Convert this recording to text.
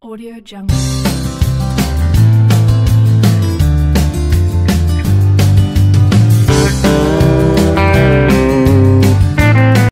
Audio Jungle.